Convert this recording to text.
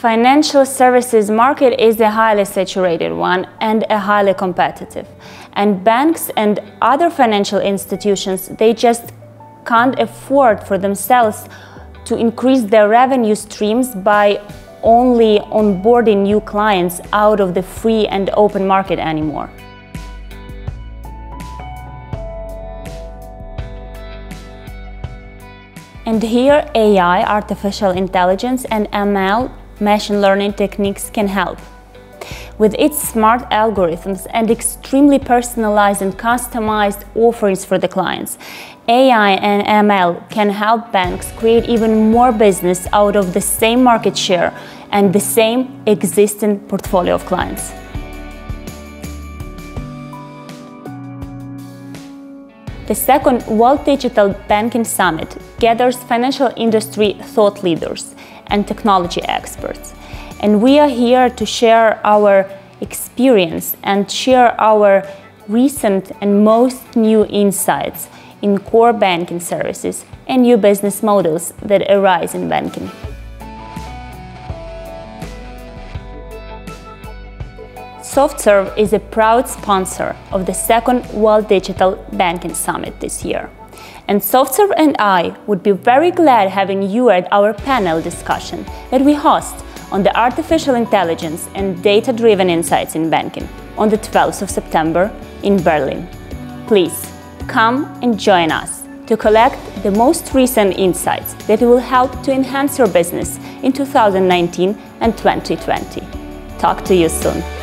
Financial services market is a highly saturated one and a highly competitive. And banks and other financial institutions, they just can't afford for themselves to increase their revenue streams by only onboarding new clients out of the free and open market anymore. And here AI, artificial intelligence and ML, machine learning techniques can help. With its smart algorithms and extremely personalized and customized offerings for the clients, AI and ML can help banks create even more business out of the same market share and the same existing portfolio of clients. The second World Digital Banking Summit gathers financial industry thought leaders and technology experts. And we are here to share our experience and share our recent and most new insights in core banking services and new business models that arise in banking. SoftServe is a proud sponsor of the second World Digital Banking Summit this year. And SoftServe and I would be very glad having you at our panel discussion that we host on the artificial intelligence and data-driven insights in banking on the 12th of September in Berlin. Please come and join us to collect the most recent insights that will help to enhance your business in 2019 and 2020. Talk to you soon.